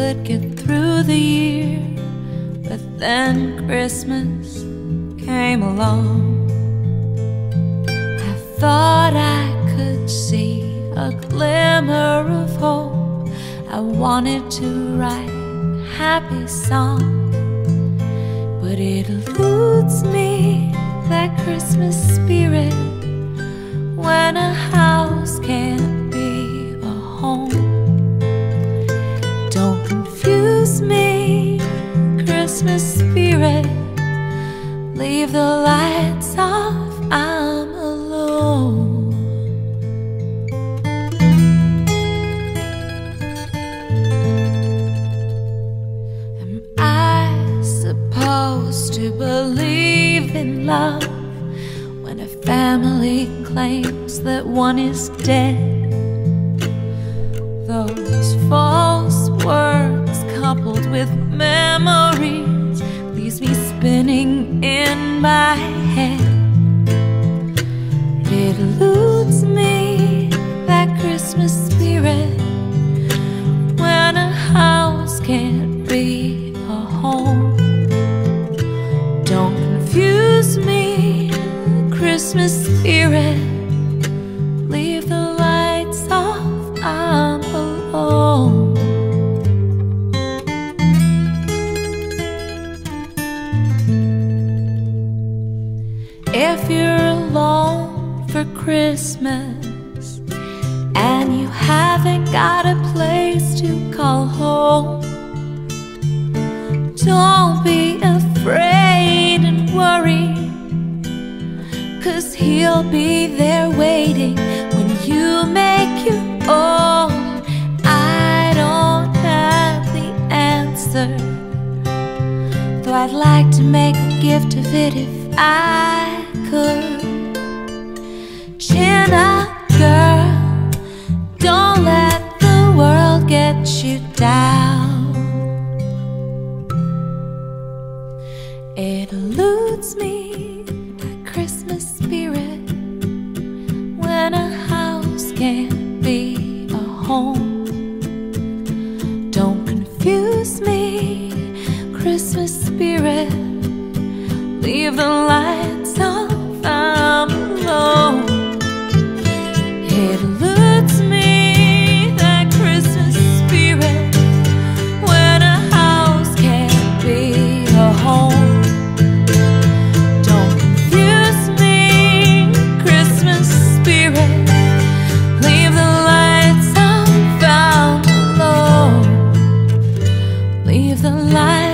through the year, but then Christmas came along. I thought I could see a glimmer of hope. I wanted to write a happy song, but it eludes me that Christmas spirit when a Christmas spirit. Leave the lights off, I'm alone. Am I supposed to believe in love when a family claims that one is dead? Those coupled with memories leaves me spinning in my head. It eludes me that Christmas spirit when a house can't be a home. Don't confuse me, Christmas If you're alone for Christmas and you haven't got a place to call home, don't be afraid and worry, cause he'll be there waiting when you make your own. I don't have the answer, though I'd like to make a gift of it if I could. Chin up, girl. Don't let the world get you down. It eludes me, that Christmas spirit, when a house can't be a home. Don't confuse me, Christmas spirit. Leave the light night.